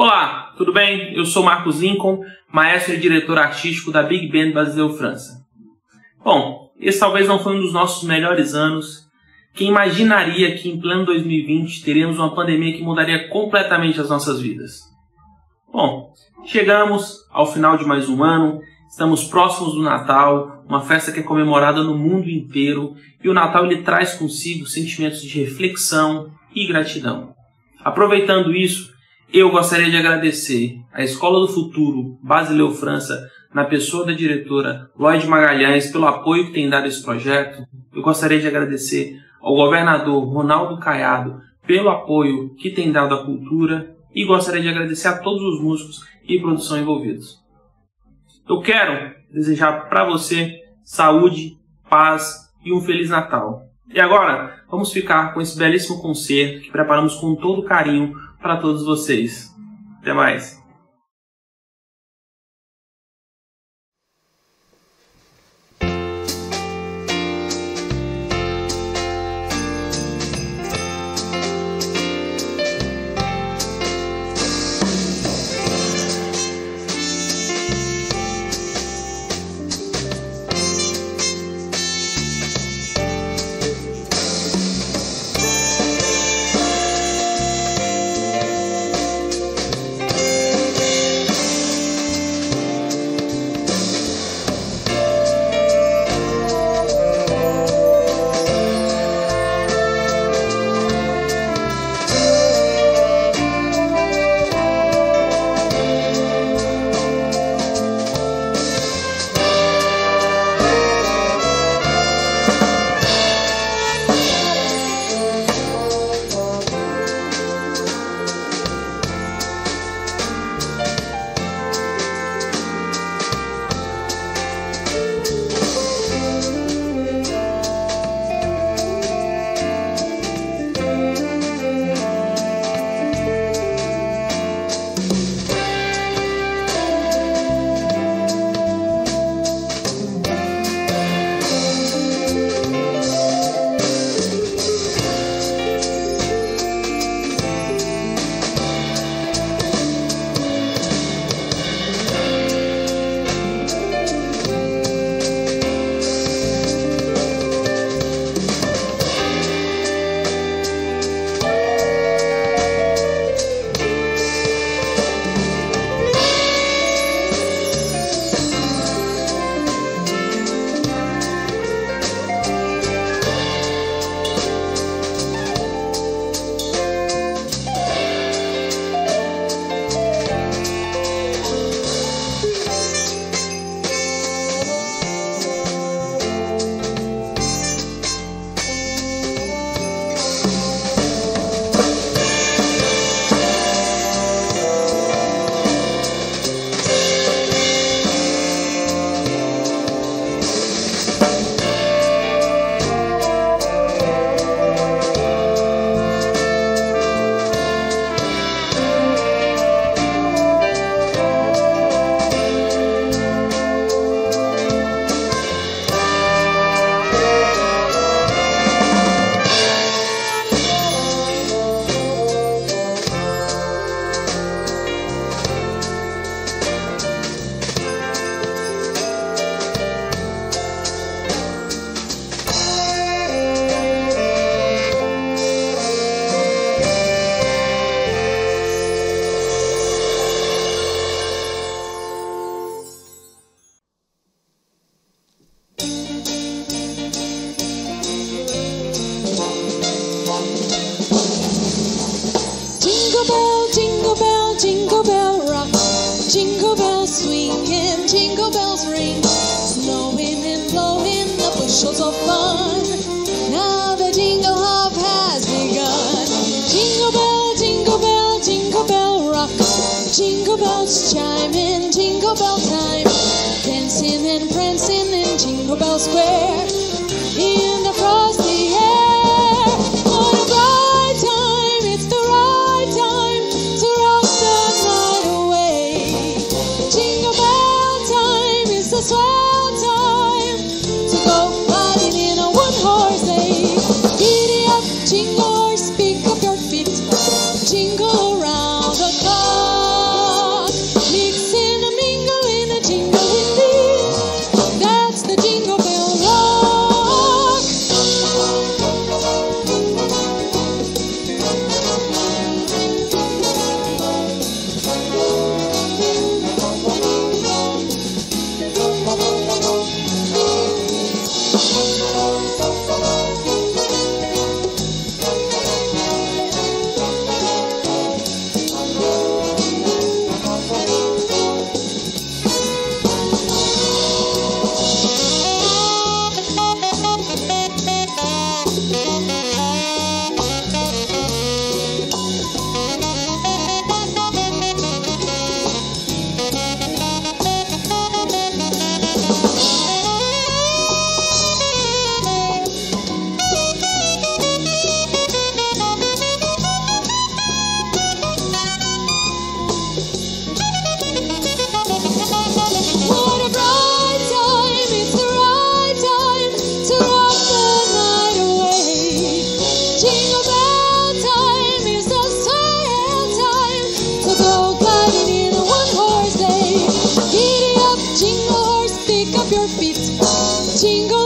Olá, tudo bem? Eu sou Marcos Incom, maestro e diretor artístico da Big Band Basileu França. Bom, esse talvez não foi um dos nossos melhores anos. Quem imaginaria que em pleno 2020 teríamos uma pandemia que mudaria completamente as nossas vidas? Bom, chegamos ao final de mais um ano, estamos próximos do Natal, uma festa que é comemorada no mundo inteiro, e o Natal ele traz consigo sentimentos de reflexão e gratidão. Aproveitando isso, eu gostaria de agradecer à Escola do Futuro Basileu França, na pessoa da diretora Lloyd Magalhães, pelo apoio que tem dado a esse projeto. Eu gostaria de agradecer ao governador Ronaldo Caiado pelo apoio que tem dado à cultura e gostaria de agradecer a todos os músicos e produção envolvidos. Eu quero desejar para você saúde, paz e um feliz Natal. E agora, vamos ficar com esse belíssimo concerto que preparamos com todo carinho para todos vocês. Até mais. Jingle bell, jingle bell, jingle bell rock. Jingle bells swing and jingle bells ring. Snowing and blowing the bushels of fun. Now the jingle hop has begun. Jingle bell, jingle bell, jingle bell rock. Jingle bells chime in jingle bell time. Dancing and prancing in Jingle Bell Square. chingo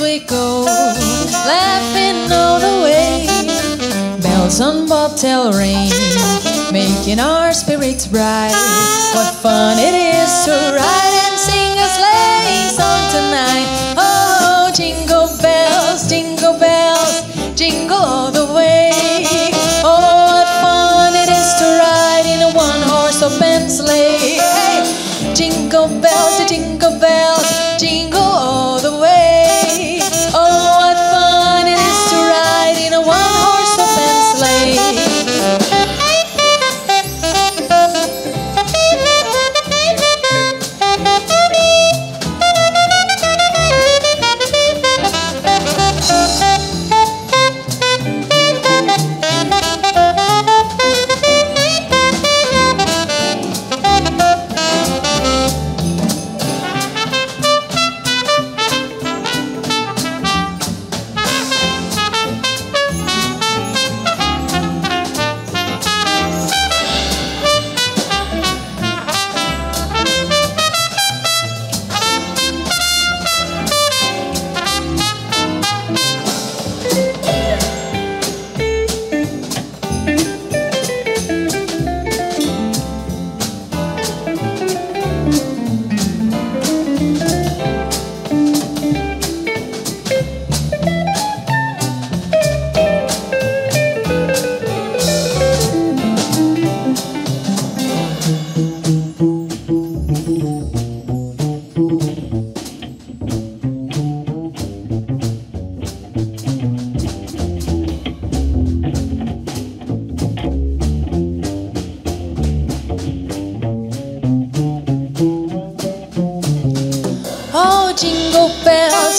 we go, laughing all the way. Bells on bobtail ring, making our spirits bright. What fun it is to ride!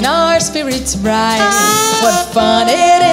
making our spirits bright. What fun it is!